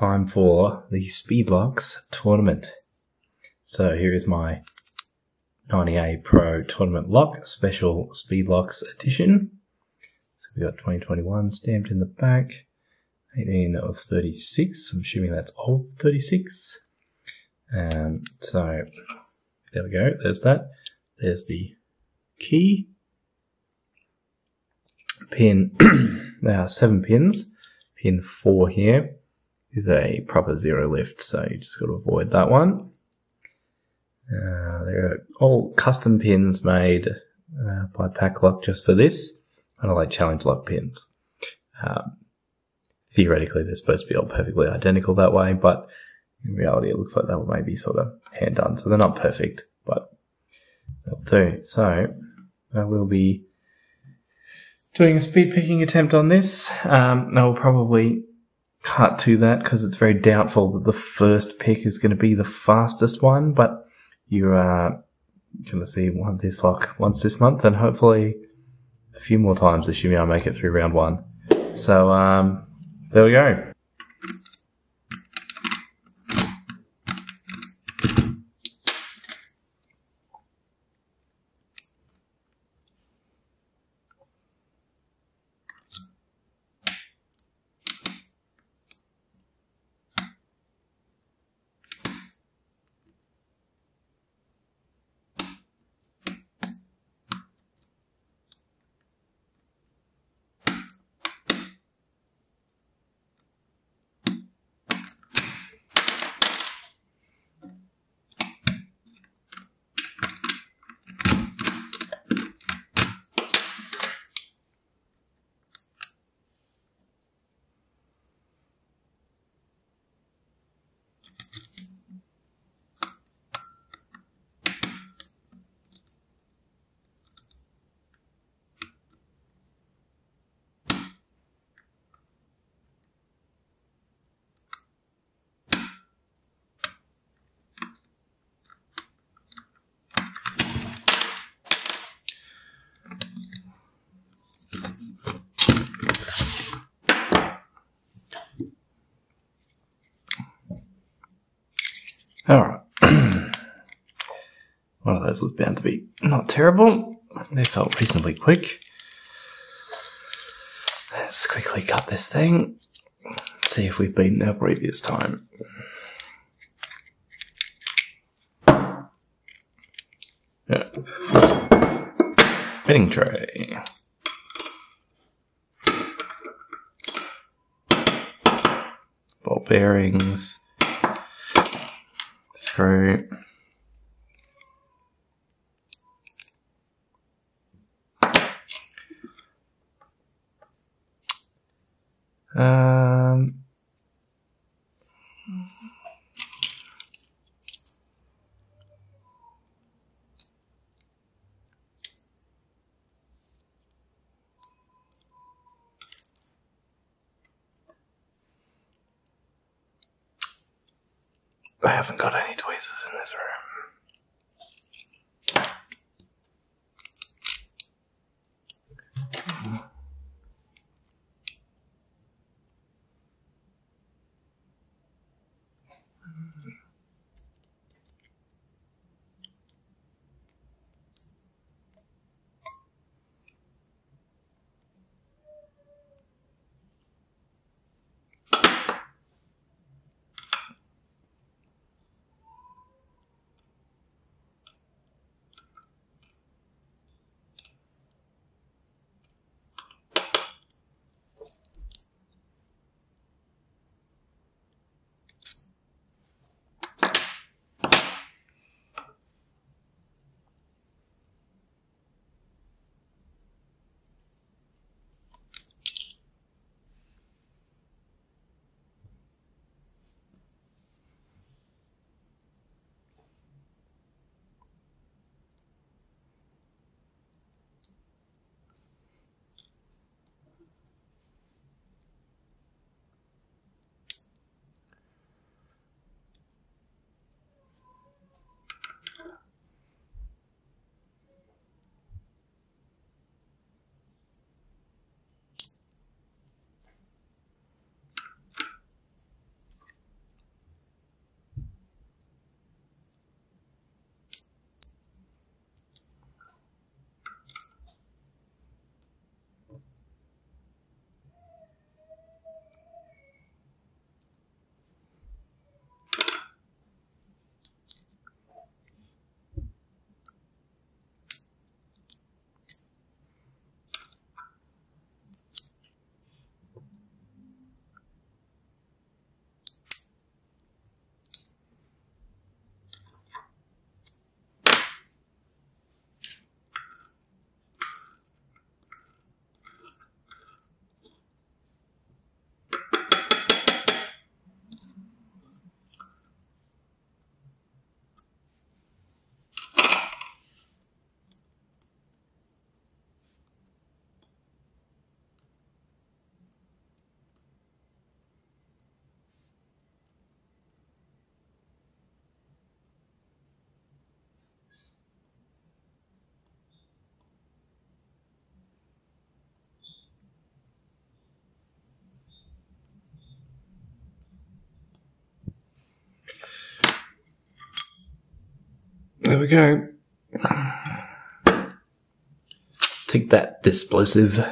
time for the Speedlocks tournament. So here is my 90A Pro Tournament Lock Special Speedlocks Edition. So we got 2021 stamped in the back, 18 of 36. I'm assuming that's old 36. Um, so there we go. There's that. There's the key pin. there are seven pins. Pin four here is a proper zero lift, so you just got to avoid that one. Uh, there are all custom pins made uh, by Paclock just for this. I don't like challenge lock pins. Um, theoretically, they're supposed to be all perfectly identical that way, but in reality, it looks like they were maybe sort of hand done. So they're not perfect, but they'll do. So I will be doing a speed picking attempt on this. Um, I will probably cut to that because it's very doubtful that the first pick is going to be the fastest one, but you're uh, going to see one this lock once this month and hopefully a few more times, assuming I make it through round one. So um, there we go. All right. One of those was bound to be not terrible. They felt reasonably quick. Let's quickly cut this thing. See if we've beaten our previous time. Yeah. Fitting tray. Ball bearings screw. Um, I haven't got any noises in this room. Mm-hmm. There we go. Take that, Displosive.